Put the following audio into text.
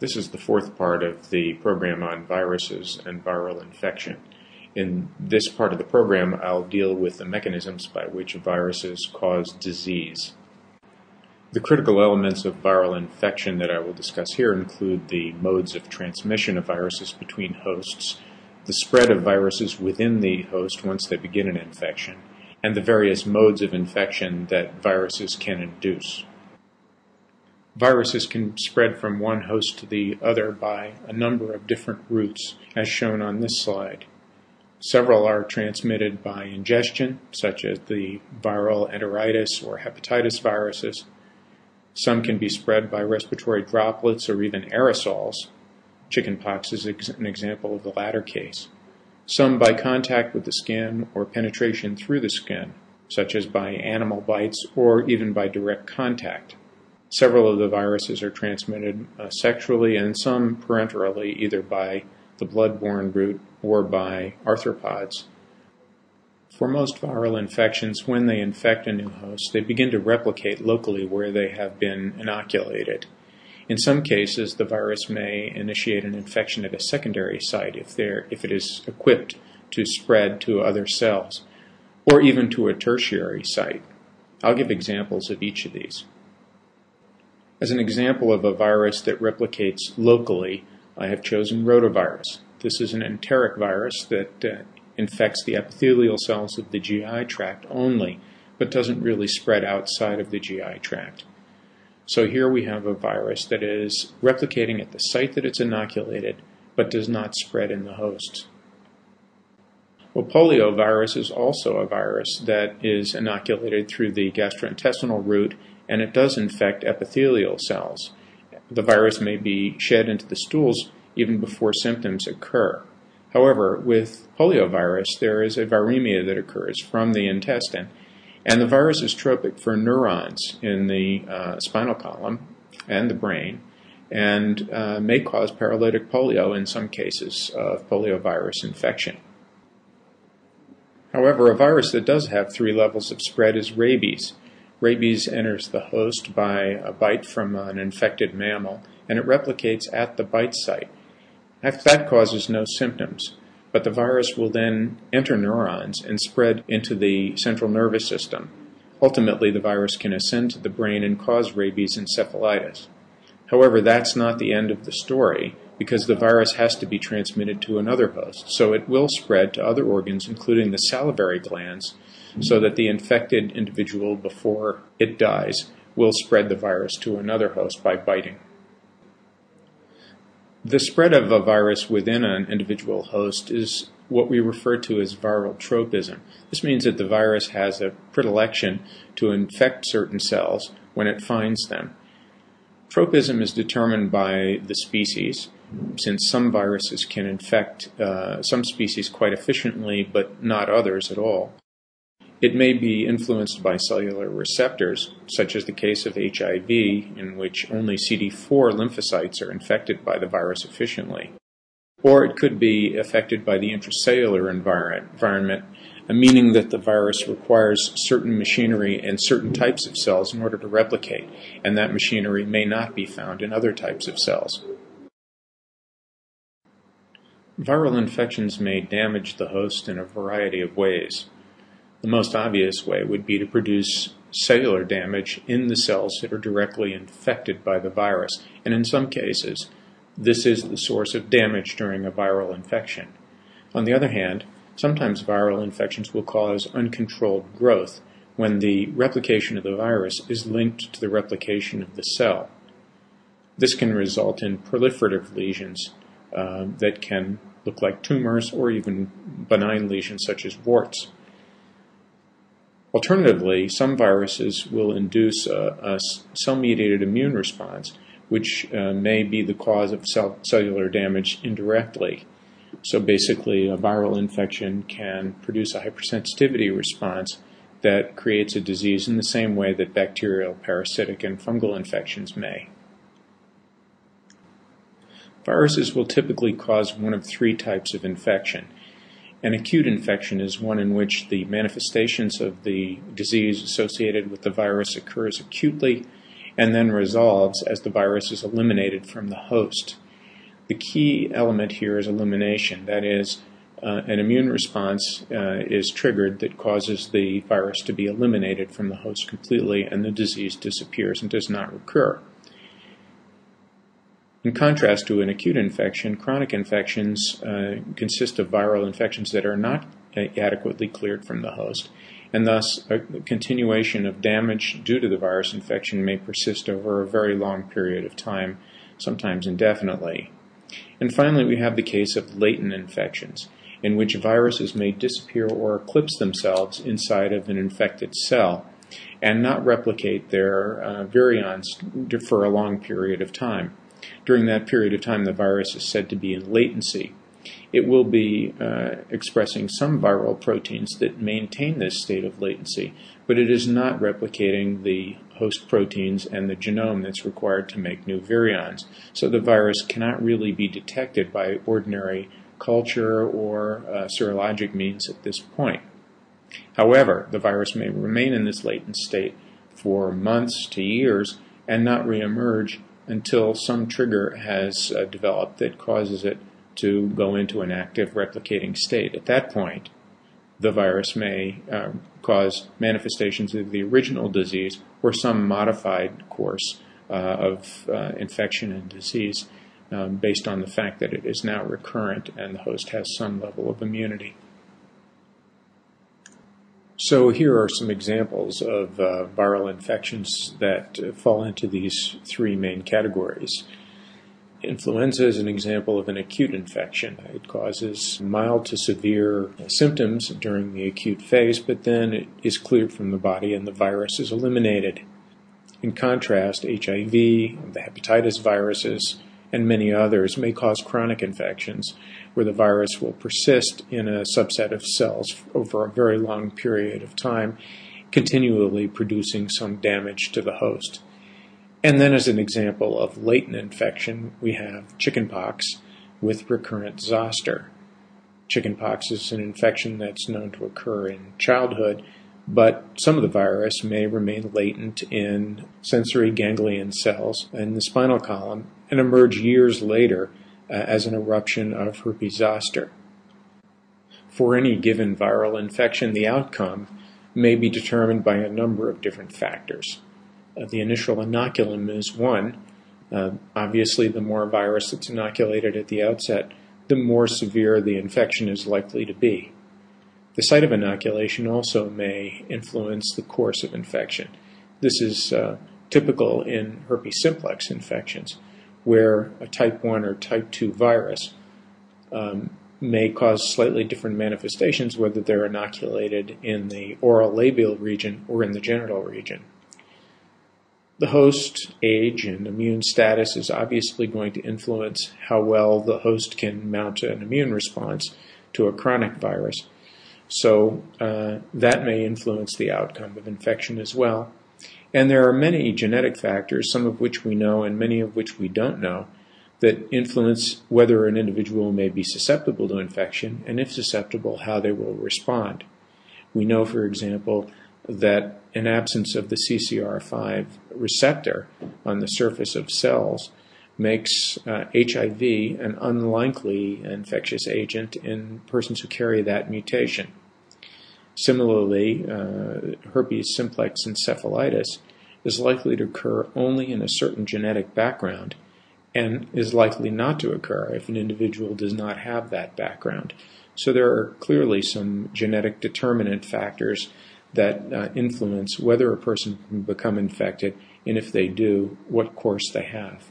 This is the fourth part of the program on viruses and viral infection. In this part of the program, I'll deal with the mechanisms by which viruses cause disease. The critical elements of viral infection that I will discuss here include the modes of transmission of viruses between hosts, the spread of viruses within the host once they begin an infection, and the various modes of infection that viruses can induce. Viruses can spread from one host to the other by a number of different routes, as shown on this slide. Several are transmitted by ingestion, such as the viral enteritis or hepatitis viruses. Some can be spread by respiratory droplets or even aerosols. Chickenpox is an example of the latter case. Some by contact with the skin or penetration through the skin, such as by animal bites or even by direct contact. Several of the viruses are transmitted uh, sexually and some parenterally, either by the blood-borne route or by arthropods. For most viral infections, when they infect a new host, they begin to replicate locally where they have been inoculated. In some cases, the virus may initiate an infection at a secondary site if, if it is equipped to spread to other cells, or even to a tertiary site. I'll give examples of each of these. As an example of a virus that replicates locally, I have chosen rotavirus. This is an enteric virus that uh, infects the epithelial cells of the GI tract only, but doesn't really spread outside of the GI tract. So here we have a virus that is replicating at the site that it's inoculated, but does not spread in the host. Well, poliovirus is also a virus that is inoculated through the gastrointestinal route and it does infect epithelial cells. The virus may be shed into the stools even before symptoms occur. However, with poliovirus, there is a viremia that occurs from the intestine, and the virus is tropic for neurons in the uh, spinal column and the brain, and uh, may cause paralytic polio in some cases of poliovirus infection. However, a virus that does have three levels of spread is rabies. Rabies enters the host by a bite from an infected mammal, and it replicates at the bite site. That causes no symptoms, but the virus will then enter neurons and spread into the central nervous system. Ultimately, the virus can ascend to the brain and cause rabies encephalitis. However, that's not the end of the story because the virus has to be transmitted to another host, so it will spread to other organs, including the salivary glands, so that the infected individual, before it dies, will spread the virus to another host by biting. The spread of a virus within an individual host is what we refer to as viral tropism. This means that the virus has a predilection to infect certain cells when it finds them. Tropism is determined by the species, since some viruses can infect uh, some species quite efficiently, but not others at all. It may be influenced by cellular receptors, such as the case of HIV, in which only CD4 lymphocytes are infected by the virus efficiently. Or it could be affected by the intracellular environment, meaning that the virus requires certain machinery and certain types of cells in order to replicate, and that machinery may not be found in other types of cells. Viral infections may damage the host in a variety of ways. The most obvious way would be to produce cellular damage in the cells that are directly infected by the virus, and in some cases, this is the source of damage during a viral infection. On the other hand, sometimes viral infections will cause uncontrolled growth when the replication of the virus is linked to the replication of the cell. This can result in proliferative lesions uh, that can look like tumors or even benign lesions such as warts. Alternatively, some viruses will induce a, a cell-mediated immune response, which uh, may be the cause of cell- cellular damage indirectly. So basically, a viral infection can produce a hypersensitivity response that creates a disease in the same way that bacterial, parasitic, and fungal infections may. Viruses will typically cause one of three types of infection. An acute infection is one in which the manifestations of the disease associated with the virus occurs acutely and then resolves as the virus is eliminated from the host. The key element here is elimination. That is, uh, an immune response uh, is triggered that causes the virus to be eliminated from the host completely and the disease disappears and does not recur. In contrast to an acute infection, chronic infections uh, consist of viral infections that are not adequately cleared from the host, and thus a continuation of damage due to the virus infection may persist over a very long period of time, sometimes indefinitely. And finally, we have the case of latent infections in which viruses may disappear or eclipse themselves inside of an infected cell and not replicate their uh, virions for a long period of time. During that period of time, the virus is said to be in latency. It will be uh, expressing some viral proteins that maintain this state of latency, but it is not replicating the host proteins and the genome that's required to make new virions. So the virus cannot really be detected by ordinary culture or uh, serologic means at this point. However, the virus may remain in this latent state for months to years and not reemerge until some trigger has uh, developed that causes it to go into an active replicating state. At that point, the virus may uh, cause manifestations of the original disease or some modified course uh, of uh, infection and disease um, based on the fact that it is now recurrent and the host has some level of immunity. So here are some examples of uh, viral infections that fall into these three main categories. Influenza is an example of an acute infection. It causes mild to severe symptoms during the acute phase, but then it is cleared from the body and the virus is eliminated. In contrast, HIV, the hepatitis viruses, and many others may cause chronic infections where the virus will persist in a subset of cells over a very long period of time, continually producing some damage to the host. And then, as an example of latent infection, we have chickenpox with recurrent zoster. Chickenpox is an infection that's known to occur in childhood, but some of the virus may remain latent in sensory ganglion cells in the spinal column and emerge years later uh, as an eruption of herpes zoster. For any given viral infection, the outcome may be determined by a number of different factors. Uh, the initial inoculum is one. Uh, obviously, the more virus that's inoculated at the outset, the more severe the infection is likely to be. The site of inoculation also may influence the course of infection. This is uh, typical in herpes simplex infections, where a type 1 or type 2 virus um, may cause slightly different manifestations whether they're inoculated in the oral labial region or in the genital region. The host age and immune status is obviously going to influence how well the host can mount an immune response to a chronic virus. So uh, that may influence the outcome of infection as well. And there are many genetic factors, some of which we know and many of which we don't know, that influence whether an individual may be susceptible to infection, and if susceptible, how they will respond. We know, for example, that an absence of the CCR5 receptor on the surface of cells makes uh, HIV an unlikely infectious agent in persons who carry that mutation. Similarly, uh, herpes simplex encephalitis is likely to occur only in a certain genetic background and is likely not to occur if an individual does not have that background. So there are clearly some genetic determinant factors that uh, influence whether a person can become infected and if they do, what course they have.